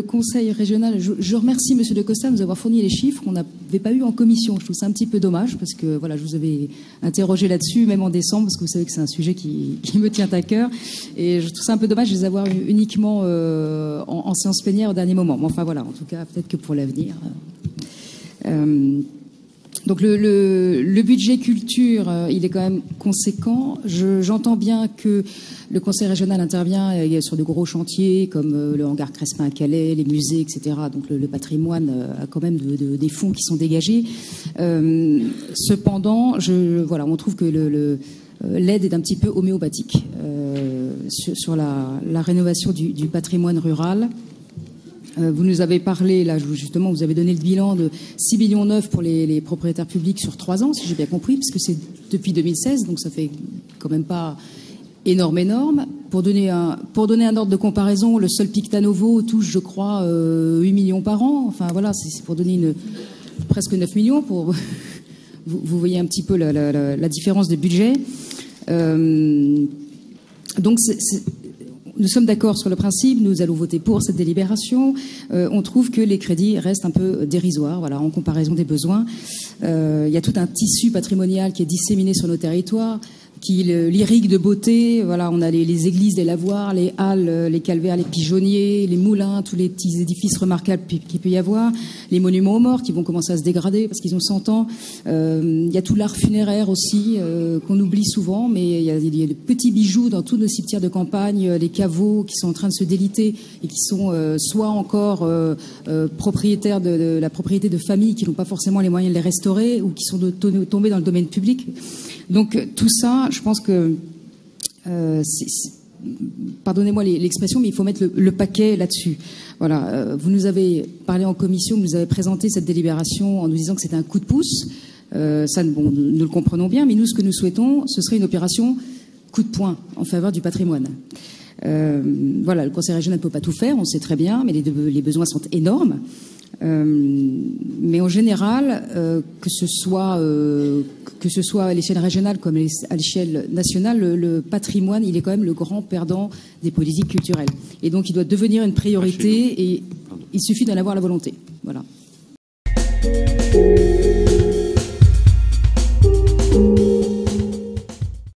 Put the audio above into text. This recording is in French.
conseil régional, je, remercie Monsieur de Costa de nous avoir fourni les chiffres qu'on n'avait pas eu en commission. Je trouve ça un petit peu dommage parce que voilà, je vous avais interrogé là-dessus, même en décembre, parce que vous savez que c'est un sujet qui, me tient à cœur. Et je trouve ça un peu dommage de les avoir uniquement euh, en, séance plénière au dernier moment. Mais enfin voilà, en tout cas, peut-être que pour l'avenir. Euh, donc le, budget culture, euh, il est quand même conséquent. J'entends bien que le conseil régional intervient euh, sur de gros chantiers comme euh, le hangar Crespin à Calais, les musées, etc. Donc le, patrimoine a quand même des fonds qui sont dégagés. cependant, je, voilà, on trouve que l'aide est un petit peu homéopathique sur, la, rénovation du patrimoine rural. Euh, vous nous avez parlé, là, justement, vous avez donné le bilan de 6 millions 9 pour les, propriétaires publics sur 3 ans, si j'ai bien compris, puisque c'est depuis 2016, donc ça fait quand même pas énorme, énorme. Pour donner un, pour donner un ordre de comparaison, le seul Pictanovo touche, je crois, 8 euh, millions par an. Enfin, voilà, c'est pour donner une, presque 9 millions. Pour, vous, voyez un petit peu la, différence de budget. Euh, donc, c'est nous sommes d'accord sur le principe, nous allons voter pour cette délibération. Euh, on trouve que les crédits restent un peu dérisoires, voilà, en comparaison des besoins. Euh, il y a tout un tissu patrimonial qui est disséminé sur nos territoires qui l'irrigue de beauté. Voilà, on a les, églises, les lavoirs, les halles, euh, les calvaires, les pigeonniers, les moulins, tous les petits édifices remarquables qu'il peut y avoir, les monuments aux morts qui vont commencer à se dégrader parce qu'ils ont 100 ans. Euh, il y a tout l'art funéraire aussi euh, qu'on oublie souvent, mais il y, a, y, a, de petits bijoux dans tous nos cimetières de campagne, les caveaux qui sont en train de se déliter et qui sont soit encore propriétaires de, la propriété de familles qui n'ont pas forcément les moyens de les restaurer ou qui sont tombés dans le domaine public. Donc tout ça, je pense que euh, pardonnez-moi l'expression, mais il faut mettre le, paquet là-dessus. Voilà, euh, vous nous avez parlé en commission, vous nous avez présenté cette délibération en nous disant que c'était un coup de pouce. Euh, ça, nous, le comprenons bien, mais nous, ce que nous souhaitons, ce serait une opération coup de poing en faveur du patrimoine. voilà, le Conseil régional ne peut pas tout faire, on sait très bien, mais les besoins sont énormes. Euh, mais en général, euh, que ce soit euh, que ce soit à l'échelle régionale comme à l'échelle nationale, le, patrimoine, il est quand même le grand perdant des politiques culturelles. Et donc, il doit devenir une priorité et il suffit d'en avoir la volonté.